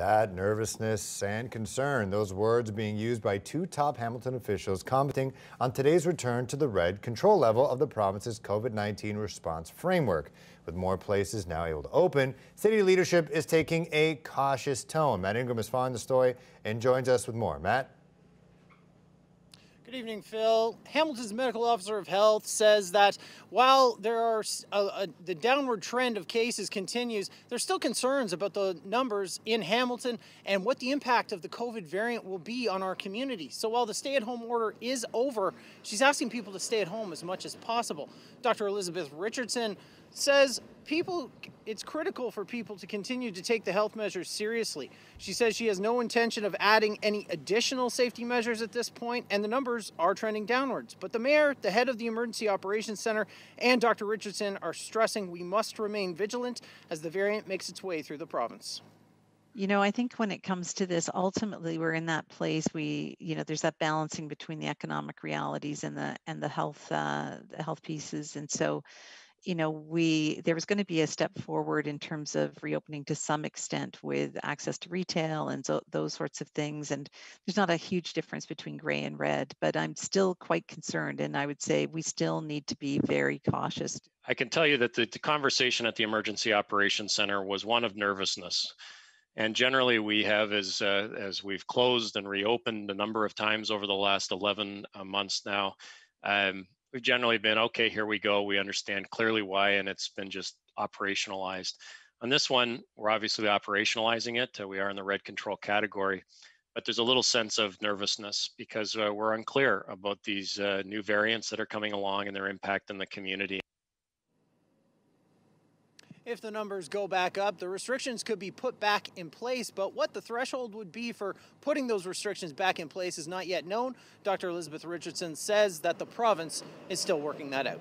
that, nervousness and concern, those words being used by two top Hamilton officials commenting on today's return to the red control level of the province's COVID-19 response framework. With more places now able to open, city leadership is taking a cautious tone. Matt Ingram is following the story and joins us with more. Matt? Good evening, Phil. Hamilton's medical officer of health says that while there are a, a, the downward trend of cases continues, there's still concerns about the numbers in Hamilton and what the impact of the COVID variant will be on our community. So while the stay-at-home order is over, she's asking people to stay at home as much as possible. Dr. Elizabeth Richardson says people it's critical for people to continue to take the health measures seriously. She says she has no intention of adding any additional safety measures at this point and the numbers are trending downwards. But the mayor, the head of the emergency operations center and Dr. Richardson are stressing we must remain vigilant as the variant makes its way through the province. You know, I think when it comes to this, ultimately we're in that place. We, you know, there's that balancing between the economic realities and the and the health uh, the health pieces, and so you know, we there was going to be a step forward in terms of reopening to some extent with access to retail and so those sorts of things. And there's not a huge difference between gray and red, but I'm still quite concerned. And I would say we still need to be very cautious. I can tell you that the, the conversation at the Emergency Operations Center was one of nervousness. And generally, we have, as uh, as we've closed and reopened a number of times over the last 11 uh, months now, um, we've generally been okay here we go we understand clearly why and it's been just operationalized. On this one we're obviously operationalizing it uh, we are in the red control category but there's a little sense of nervousness because uh, we're unclear about these uh, new variants that are coming along and their impact in the community if the numbers go back up, the restrictions could be put back in place, but what the threshold would be for putting those restrictions back in place is not yet known. Dr. Elizabeth Richardson says that the province is still working that out.